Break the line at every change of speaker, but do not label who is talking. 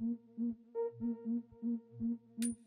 Mm-hmm.